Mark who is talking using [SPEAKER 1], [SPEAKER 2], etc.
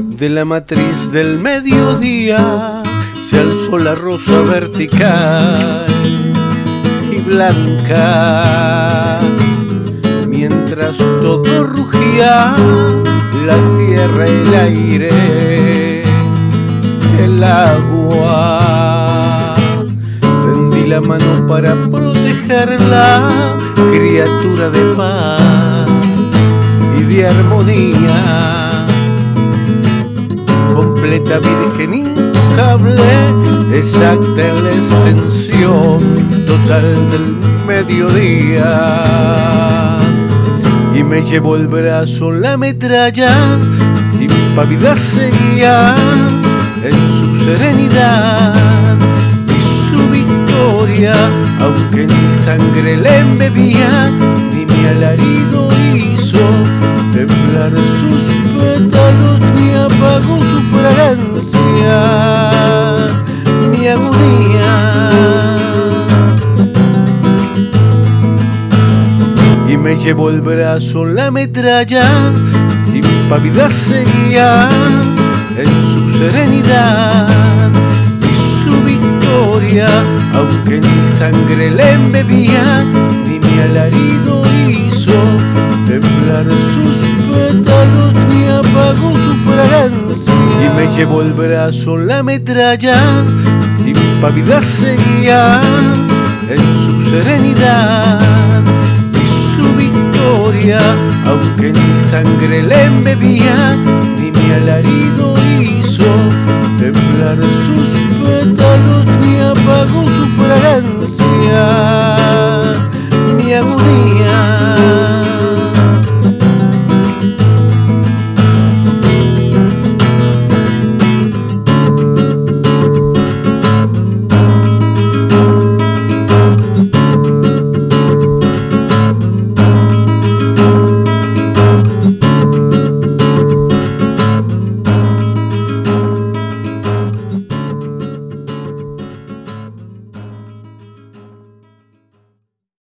[SPEAKER 1] De la matriz del mediodía se alzó la rosa vertical y blanca. Mientras todo rugía, la tierra, el aire, el agua. Tendí la mano para protegerla, criatura de paz y de armonía. Completa virgen intocable, exacta en la extensión total del mediodía. Y me llevó el brazo la metralla, impávida seguía en su serenidad y su victoria, aunque ni sangre le embebía, ni mi alarido hizo temblar sus pétalos, ni apagó me llevó el brazo la metralla, impávida seguía en su serenidad y su victoria, aunque ni sangre le embebía, ni mi alarido hizo temblar sus pétalos, ni apagó su fragancia. Y me llevó el brazo la metralla, impávida seguía en su serenidad aunque en mi sangre le embebía, ni mi alarido